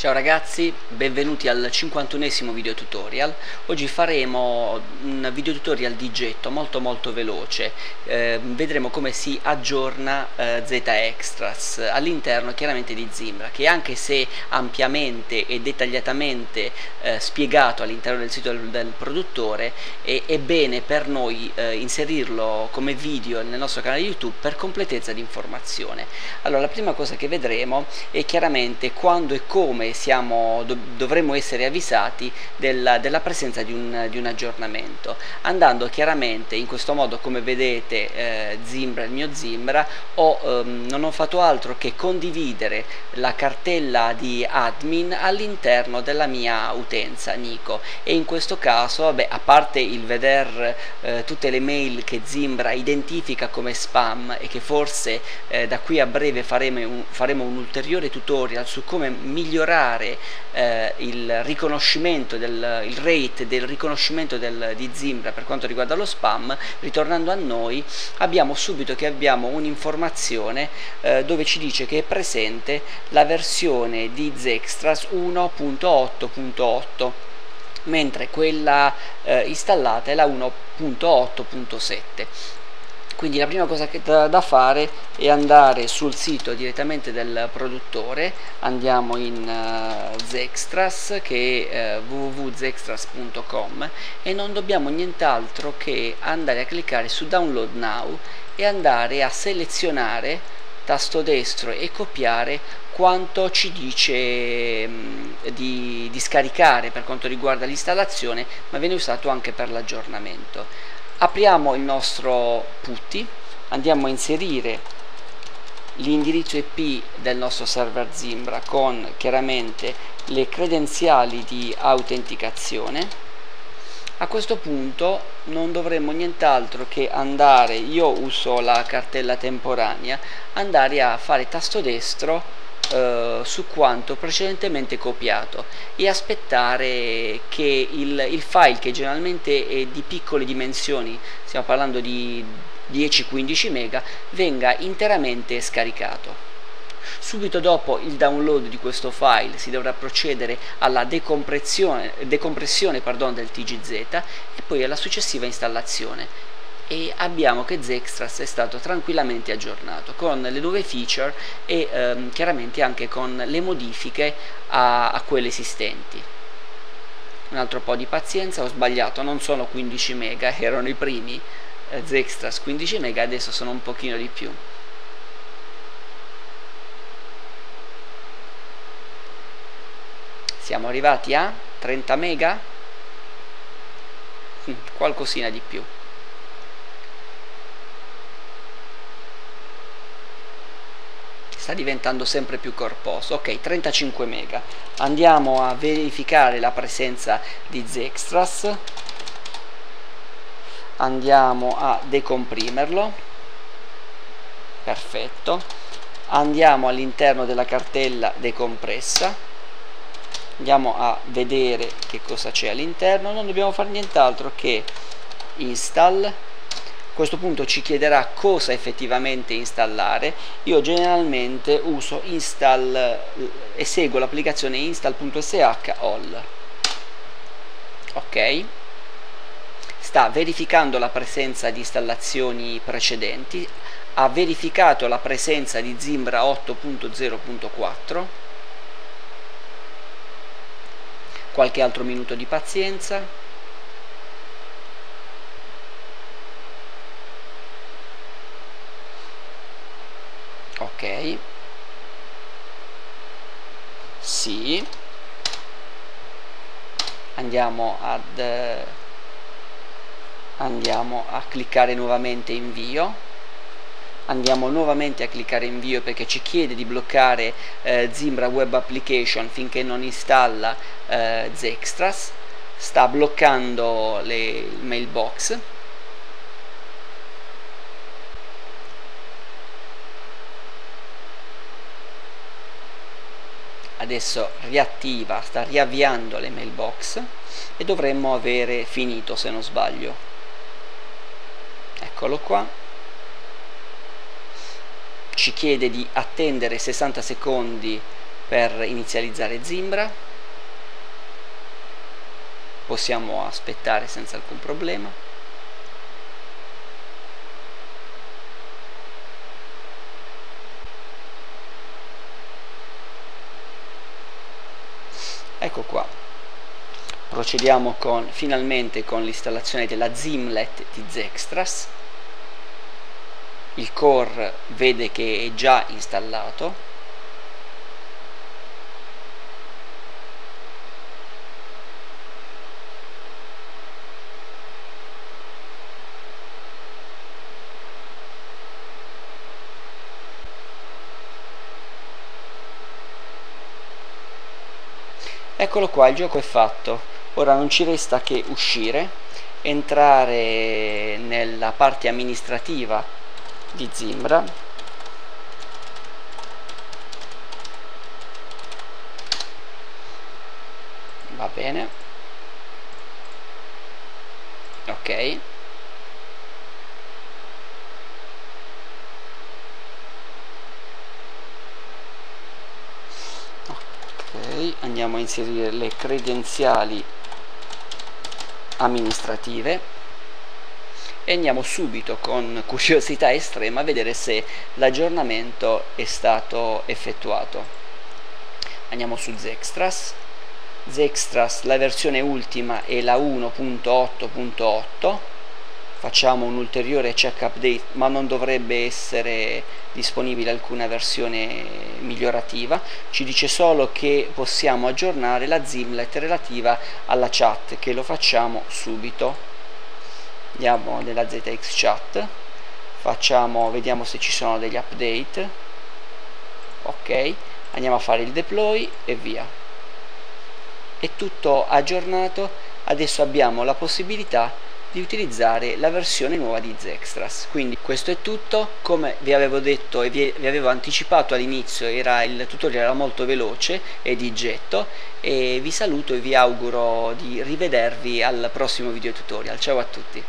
Ciao ragazzi, benvenuti al 51esimo video tutorial. Oggi faremo un video tutorial di getto molto molto veloce. Eh, vedremo come si aggiorna eh, Z Extras all'interno chiaramente di Zimbra, che anche se ampiamente e dettagliatamente eh, spiegato all'interno del sito del, del produttore, è, è, bene per noi eh, inserirlo come video nel nostro canale YouTube per completezza di informazione. Allora, la prima cosa che vedremo è chiaramente quando e come siamo, do, dovremmo essere avvisati della, della presenza di un, di un, aggiornamento. Andando chiaramente in questo modo come vedete eh, Zimbra, il mio Zimbra ho, ehm, non ho fatto altro che condividere la cartella di admin all'interno della mia utenza Nico. E in questo caso vabbè, a parte il veder eh, tutte le mail che Zimbra identifica come spam e che forse eh, da qui a breve faremo un, faremo un ulteriore tutorial su come migliorare migliorare eh, il riconoscimento del il rate del riconoscimento del, di Zimbra per quanto riguarda lo spam ritornando a noi abbiamo subito che abbiamo un'informazione eh, dove ci dice che è presente la versione di Zextras 1.8.8 mentre quella eh, installata è la 1.8.7 quindi la prima cosa da, da, fare è andare sul sito direttamente del produttore. Andiamo in uh, Zextras che è uh, www.zextras.com e non dobbiamo nient'altro che andare a cliccare su download now e andare a selezionare tasto destro e copiare quanto ci dice mh, di, di scaricare per quanto riguarda l'installazione ma viene usato anche per l'aggiornamento. Apriamo il nostro putty andiamo a inserire l'indirizzo IP del nostro server Zimbra con chiaramente le credenziali di autenticazione. A questo punto non dovremo nient'altro che andare io uso la cartella temporanea andare a fare tasto destro eh, su quanto precedentemente copiato e aspettare che il, il file che generalmente è di piccole dimensioni stiamo parlando di 10-15 mega venga interamente scaricato subito dopo il download di questo file si dovrà procedere alla decompressione, decompressione pardon, del TGZ e poi alla successiva installazione e abbiamo che Zextras è stato tranquillamente aggiornato con le nuove feature e ehm, chiaramente anche con le modifiche a, a quelle esistenti un altro po' di pazienza, ho sbagliato, non sono 15 mega, erano i primi eh, Zextras 15 mega, adesso sono un pochino di più. Siamo arrivati a 30 mega, hm, qualcosina di più. sta diventando sempre più corposo. Ok 35 mega. Andiamo a verificare la presenza di Zextras. Andiamo a decomprimerlo. Perfetto. Andiamo all'interno della cartella decompressa andiamo a vedere che cosa c'è all'interno. Non dobbiamo fare nient'altro che install. Questo punto ci chiederà cosa effettivamente installare. Io generalmente uso install eseguo l'applicazione install.sh all. Ok? Sta verificando la presenza di installazioni precedenti. Ha verificato la presenza di Zimbra 8.0.4 qualche altro minuto di pazienza. Ok. Sì. Andiamo ad andiamo a cliccare nuovamente invio andiamo nuovamente a cliccare invio perché ci chiede di bloccare eh, Zimbra Web Application finché non installa eh, Zextras. Sta bloccando le mailbox adesso riattiva, sta riavviando le mailbox e dovremmo avere finito se non sbaglio. Eccolo qua ci chiede di attendere 60 secondi per inizializzare Zimbra. Possiamo aspettare senza alcun problema. Ecco qua. Procediamo con, finalmente con l'installazione della Zimlet di Zextras il core vede che è già installato. Eccolo qua il gioco è fatto. Ora non ci resta che uscire entrare nella parte amministrativa di Zimbra. Va bene. Ok. Andiamo a inserire le credenziali amministrative e andiamo subito con curiosità estrema a vedere se l'aggiornamento è stato effettuato. Andiamo su Zextras. Zextras la versione ultima è la 1.8.8 facciamo un ulteriore check update ma non dovrebbe essere disponibile alcuna versione migliorativa. Ci dice solo che possiamo aggiornare la Zimlet relativa alla chat che lo facciamo subito andiamo nella ZX chat facciamo vediamo se ci sono degli update. Ok andiamo a fare il deploy e via. È tutto aggiornato adesso abbiamo la possibilità di utilizzare la versione nuova di Zextras. Quindi questo è tutto come vi avevo detto e vi, vi avevo anticipato all'inizio il tutorial era molto veloce e di getto e vi saluto e vi auguro di rivedervi al prossimo video tutorial. Ciao a tutti